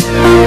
Yeah.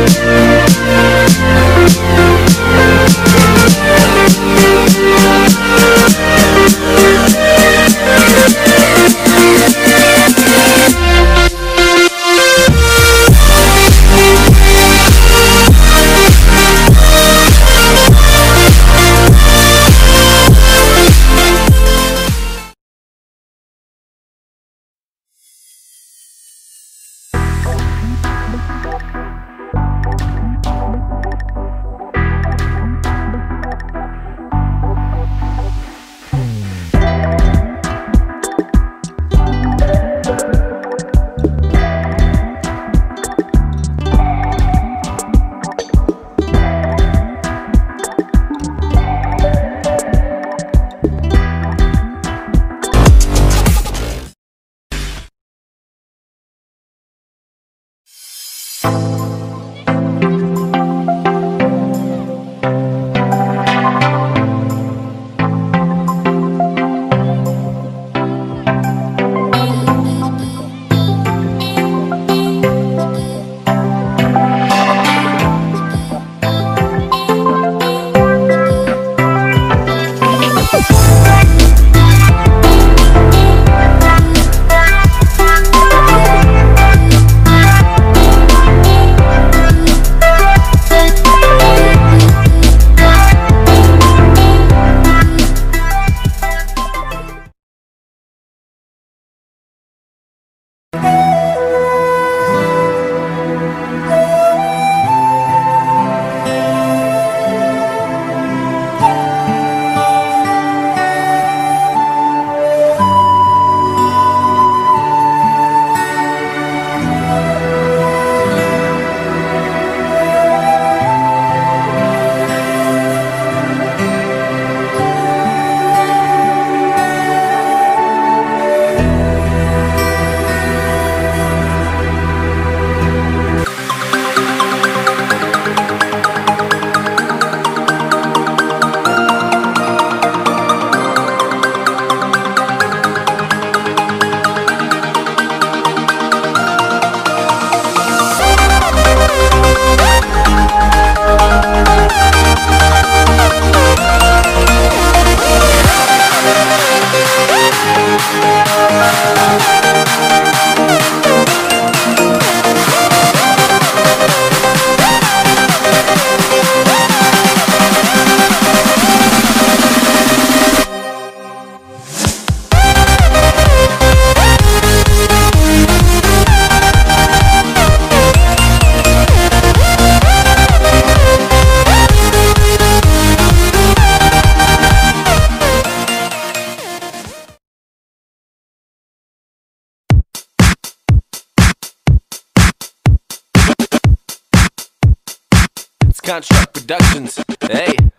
Contract Productions. Hey.